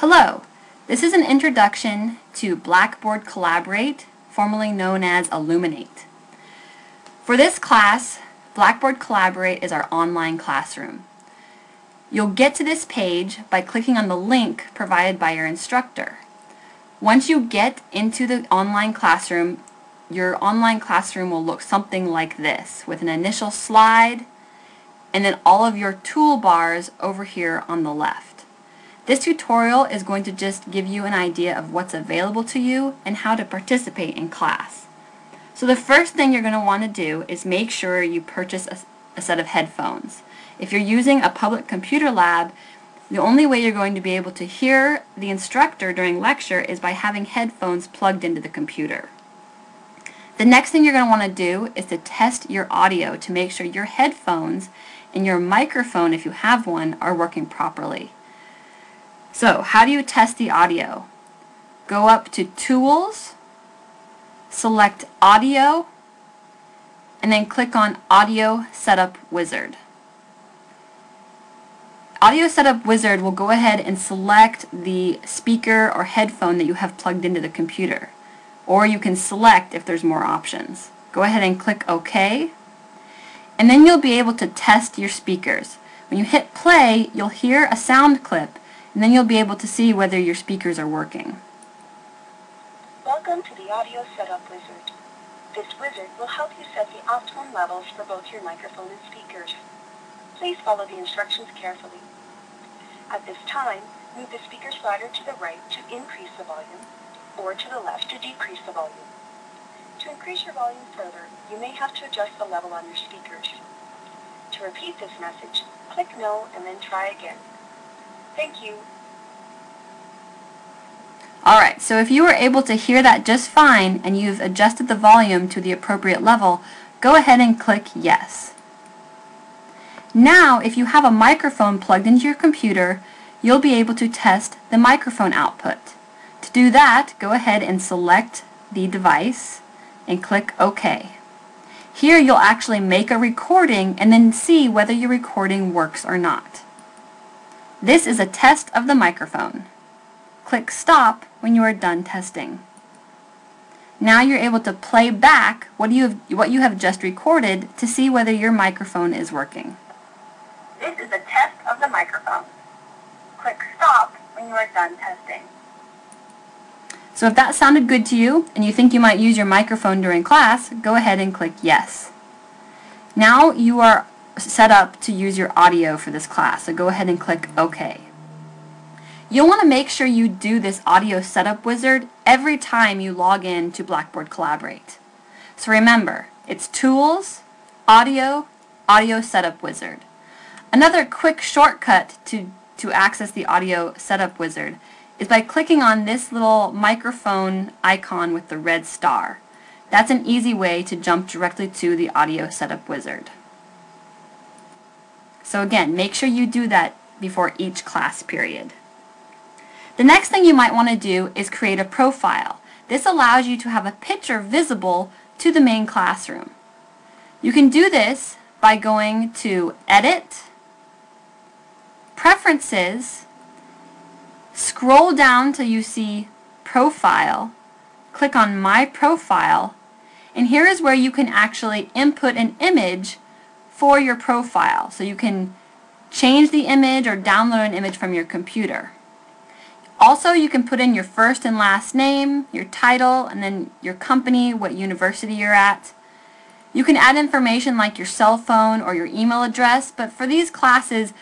Hello, this is an introduction to Blackboard Collaborate, formerly known as Elluminate. For this class, Blackboard Collaborate is our online classroom. You'll get to this page by clicking on the link provided by your instructor. Once you get into the online classroom, your online classroom will look something like this, with an initial slide, and then all of your toolbars over here on the left. This tutorial is going to just give you an idea of what's available to you and how to participate in class. So the first thing you're going to want to do is make sure you purchase a, a set of headphones. If you're using a public computer lab, the only way you're going to be able to hear the instructor during lecture is by having headphones plugged into the computer. The next thing you're going to want to do is to test your audio to make sure your headphones and your microphone, if you have one, are working properly. So how do you test the audio? Go up to Tools, select Audio, and then click on Audio Setup Wizard. Audio Setup Wizard will go ahead and select the speaker or headphone that you have plugged into the computer. Or you can select if there's more options. Go ahead and click OK. And then you'll be able to test your speakers. When you hit play, you'll hear a sound clip and then you'll be able to see whether your speakers are working. Welcome to the Audio Setup Wizard. This wizard will help you set the optimum levels for both your microphone and speakers. Please follow the instructions carefully. At this time, move the speaker slider to the right to increase the volume, or to the left to decrease the volume. To increase your volume further, you may have to adjust the level on your speakers. To repeat this message, click No and then try again. Thank you. Alright, so if you were able to hear that just fine and you've adjusted the volume to the appropriate level, go ahead and click Yes. Now, if you have a microphone plugged into your computer, you'll be able to test the microphone output. To do that, go ahead and select the device and click OK. Here you'll actually make a recording and then see whether your recording works or not. This is a test of the microphone. Click Stop when you are done testing. Now you're able to play back what you have, what you have just recorded to see whether your microphone is working. This is a test of the microphone. Click Stop when you are done testing. So if that sounded good to you and you think you might use your microphone during class, go ahead and click Yes. Now you are set up to use your audio for this class, so go ahead and click OK. You'll want to make sure you do this audio setup wizard every time you log in to Blackboard Collaborate. So remember, it's Tools, Audio, Audio Setup Wizard. Another quick shortcut to, to access the audio setup wizard is by clicking on this little microphone icon with the red star. That's an easy way to jump directly to the audio setup wizard. So again, make sure you do that before each class period. The next thing you might want to do is create a profile. This allows you to have a picture visible to the main classroom. You can do this by going to Edit, Preferences, scroll down till you see Profile, click on My Profile, and here is where you can actually input an image for your profile. So you can change the image or download an image from your computer. Also, you can put in your first and last name, your title, and then your company, what university you're at. You can add information like your cell phone or your email address, but for these classes,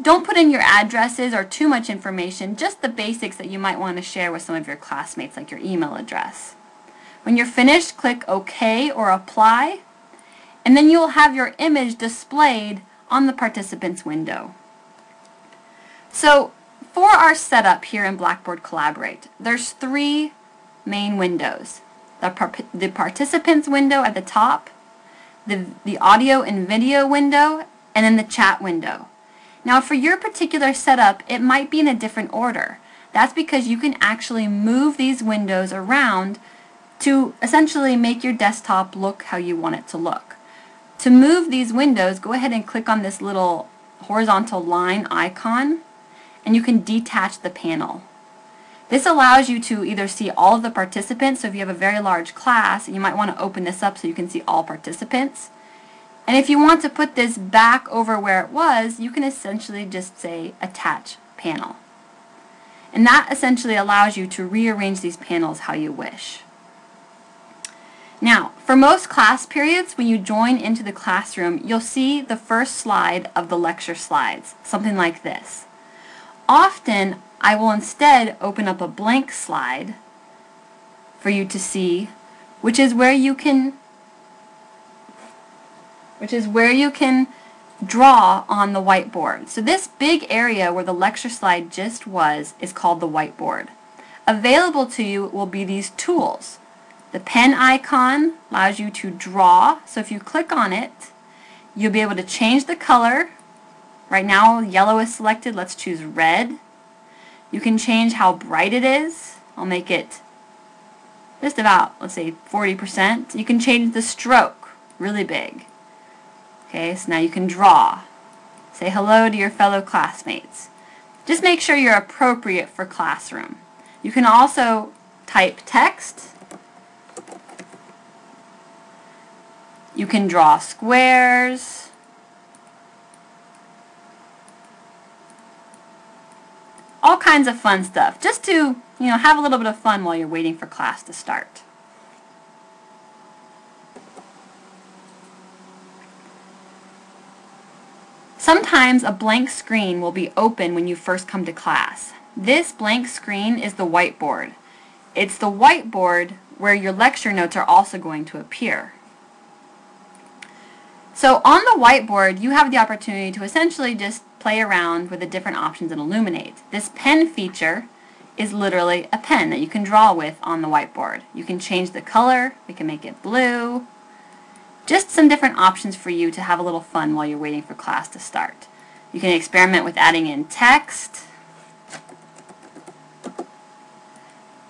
don't put in your addresses or too much information, just the basics that you might want to share with some of your classmates, like your email address. When you're finished, click OK or Apply, and then you will have your image displayed on the participants window. So for our setup here in Blackboard Collaborate, there's three main windows. The, par the participants window at the top, the, the audio and video window, and then the chat window. Now for your particular setup, it might be in a different order. That's because you can actually move these windows around to essentially make your desktop look how you want it to look. To move these windows, go ahead and click on this little horizontal line icon and you can detach the panel. This allows you to either see all of the participants, so if you have a very large class, you might want to open this up so you can see all participants. And if you want to put this back over where it was, you can essentially just say attach panel. And that essentially allows you to rearrange these panels how you wish. Now, for most class periods, when you join into the classroom, you'll see the first slide of the lecture slides, something like this. Often, I will instead open up a blank slide for you to see, which is where you can which is where you can draw on the whiteboard. So this big area where the lecture slide just was is called the whiteboard. Available to you will be these tools. The pen icon allows you to draw, so if you click on it, you'll be able to change the color. Right now yellow is selected, let's choose red. You can change how bright it is. I'll make it just about, let's say 40%. You can change the stroke, really big. Okay, so now you can draw. Say hello to your fellow classmates. Just make sure you're appropriate for classroom. You can also type text. You can draw squares. All kinds of fun stuff, just to, you know, have a little bit of fun while you're waiting for class to start. Sometimes a blank screen will be open when you first come to class. This blank screen is the whiteboard. It's the whiteboard where your lecture notes are also going to appear. So on the whiteboard, you have the opportunity to essentially just play around with the different options in Elluminate. This pen feature is literally a pen that you can draw with on the whiteboard. You can change the color, we can make it blue, just some different options for you to have a little fun while you're waiting for class to start. You can experiment with adding in text.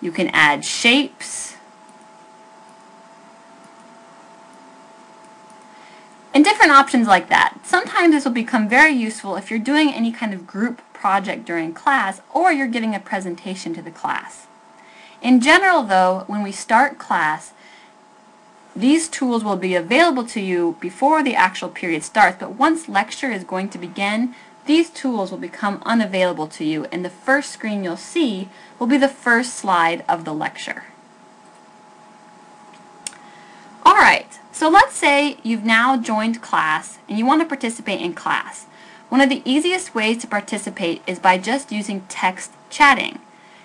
You can add shapes. And different options like that. Sometimes this will become very useful if you're doing any kind of group project during class or you're giving a presentation to the class. In general though, when we start class, these tools will be available to you before the actual period starts, but once lecture is going to begin, these tools will become unavailable to you, and the first screen you'll see will be the first slide of the lecture. Alright, so let's say you've now joined class and you want to participate in class. One of the easiest ways to participate is by just using text chatting.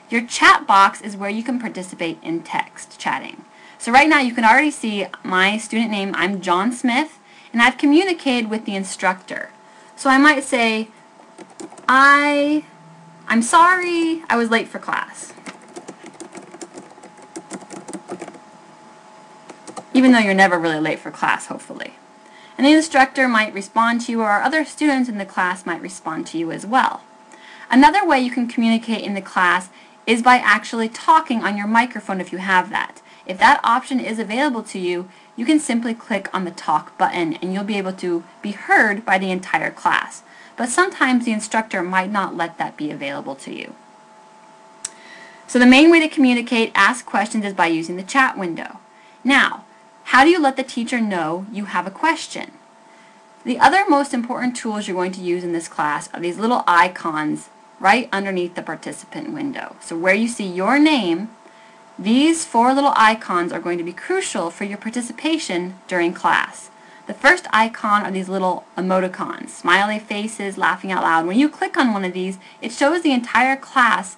Your chat box is where you can participate in text chatting. So right now you can already see my student name, I'm John Smith, and I've communicated with the instructor. So I might say, I, I'm sorry I was late for class. Even though you're never really late for class, hopefully. And the instructor might respond to you or other students in the class might respond to you as well. Another way you can communicate in the class is by actually talking on your microphone if you have that. If that option is available to you, you can simply click on the talk button and you'll be able to be heard by the entire class. But sometimes the instructor might not let that be available to you. So the main way to communicate, ask questions is by using the chat window. Now, how do you let the teacher know you have a question? The other most important tools you're going to use in this class are these little icons right underneath the participant window. So where you see your name, these four little icons are going to be crucial for your participation during class. The first icon are these little emoticons, smiley faces, laughing out loud. When you click on one of these, it shows the entire class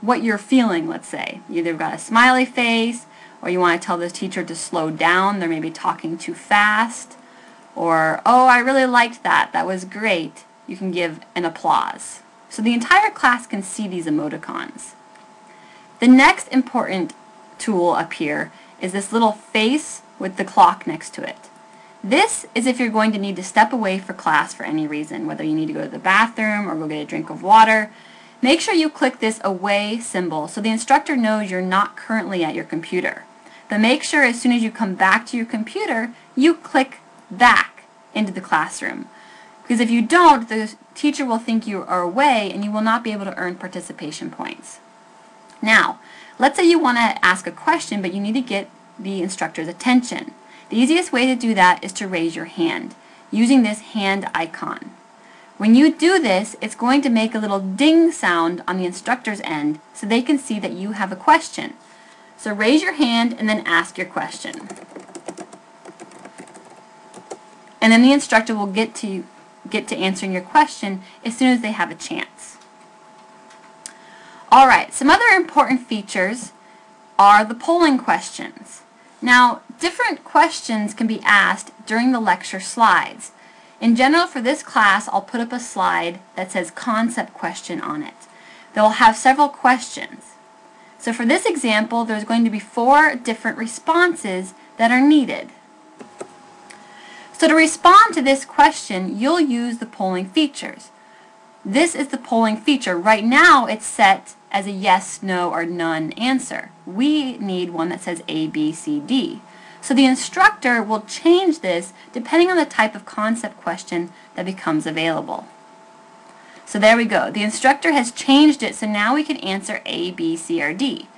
what you're feeling, let's say. You either got a smiley face, or you want to tell the teacher to slow down, they're maybe talking too fast, or, oh, I really liked that, that was great. You can give an applause. So the entire class can see these emoticons. The next important tool up here is this little face with the clock next to it. This is if you're going to need to step away for class for any reason, whether you need to go to the bathroom or go get a drink of water. Make sure you click this away symbol so the instructor knows you're not currently at your computer. But make sure as soon as you come back to your computer, you click back into the classroom. Because if you don't, the teacher will think you are away and you will not be able to earn participation points. Now, let's say you want to ask a question, but you need to get the instructor's attention. The easiest way to do that is to raise your hand using this hand icon. When you do this, it's going to make a little ding sound on the instructor's end so they can see that you have a question. So raise your hand and then ask your question. And then the instructor will get to get to answering your question as soon as they have a chance. Alright, some other important features are the polling questions. Now, different questions can be asked during the lecture slides. In general, for this class, I'll put up a slide that says concept question on it. They'll have several questions. So for this example, there's going to be four different responses that are needed. So to respond to this question, you'll use the polling features. This is the polling feature. Right now, it's set as a yes, no, or none answer. We need one that says A, B, C, D. So the instructor will change this depending on the type of concept question that becomes available. So there we go. The instructor has changed it so now we can answer A, B, C, or D.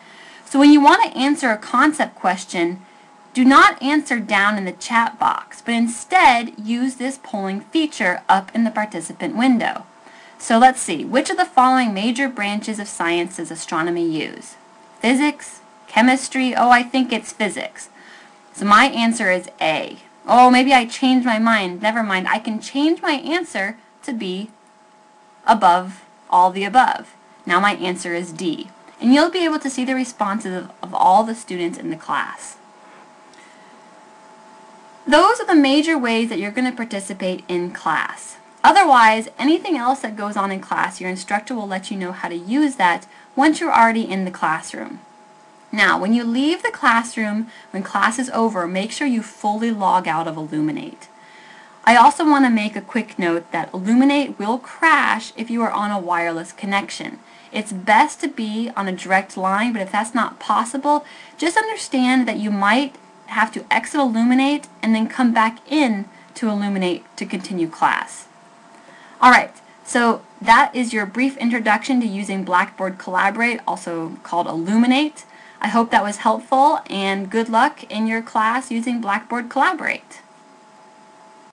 So when you want to answer a concept question, do not answer down in the chat box, but instead use this polling feature up in the participant window. So let's see, which of the following major branches of science does astronomy use? Physics? Chemistry? Oh, I think it's physics. So my answer is A. Oh, maybe I changed my mind. Never mind. I can change my answer to be above all the above. Now my answer is D. And you'll be able to see the responses of, of all the students in the class. Those are the major ways that you're going to participate in class. Otherwise, anything else that goes on in class, your instructor will let you know how to use that once you're already in the classroom. Now, when you leave the classroom, when class is over, make sure you fully log out of Elluminate. I also want to make a quick note that Elluminate will crash if you are on a wireless connection. It's best to be on a direct line, but if that's not possible, just understand that you might have to exit Elluminate and then come back in to Elluminate to continue class. Alright, so that is your brief introduction to using Blackboard Collaborate, also called Elluminate. I hope that was helpful and good luck in your class using Blackboard Collaborate.